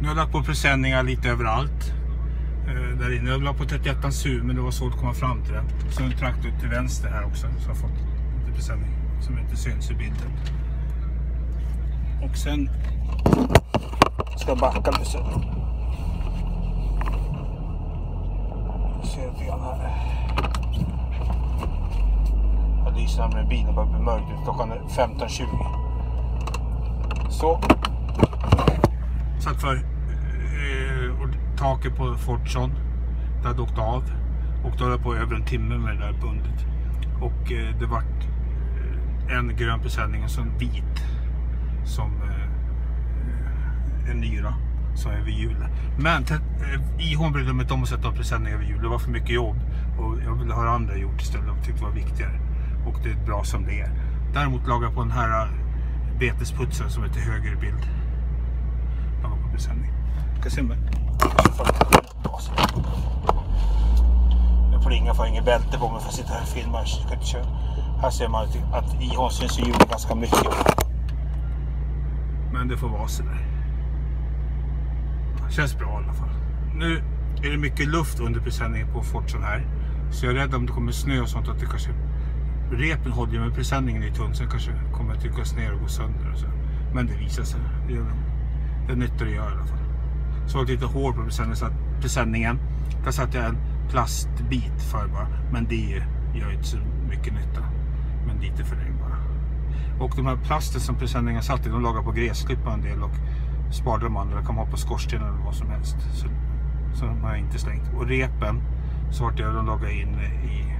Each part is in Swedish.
Nu har jag lagt på presenningar lite överallt. Eh, där inne. Jag la på 31 SU men det var svårt att komma fram till det. Så en traktor till vänster här också. Så jag har fått lite presenning som inte syns i bilden. Och sen ska jag backa nu. så. Ser lite grann här. Jag lyser nämligen bilen börjar bli mörkt ut. Klockan är 15.20. Så. Tack för taket på Fortson. Det hade åkt av. Och då höll jag på över en timme med det där bundet. Och eh, det vart eh, en grön presenning och så en vit. Som eh, eh en nyra. Som över hjulet. Men IH brydde mig inte om att sätta upp presenning över hjulet. Det var för mycket jobb. Och jag ville ha andra gjort istället och tyckte det var viktigare. Och det är bra som det är. Däremot lagar jag på den här eh, betesputsaren som heter högerbild. Lagar på presenning. Ska se om jag får ringa för inget bälte på mig för att sitta här och filma. Här ser man att, i hon syns i hjulet ganska mycket. Men det får vara sådär. Känns bra i alla fall. Nu är det mycket luft under presenningen på Fortson här. Så jag är rädd om det kommer snö och sånt att det kanske... Repen håller ju men presenningen är tunn så den kanske kommer att tryckas ner och gå sönder. Och så. Men det visar sig. Det, det. det är nyttigt att göra i alla fall. Så lite hår på presenningen. Där satte jag en plastbit för bara. Men det gör inte så mycket nytta. Men lite för bara. Och de här plasten som presenningen satt i, de lagar på gräsklippan en del och sparade de andra. kan man ha på skorstenen eller vad som helst. Så, så de har jag inte slängt. Och repen så vart jag de lagade in i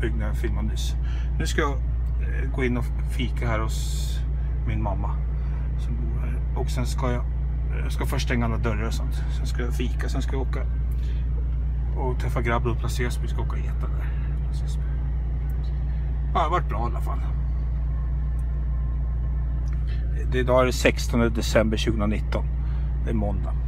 byggnaden jag filmade nyss. Nu ska jag eh, gå in och fika här hos min mamma som bor här. Och sen ska jag, jag ska först stänga alla dörrar och sånt. Sen ska jag fika, sen ska jag åka och träffa grabben och placeras. Vi ska åka och äta där. Ja, det har varit bra i alla fall. Det är idag är det 16 december 2019. Det är måndag.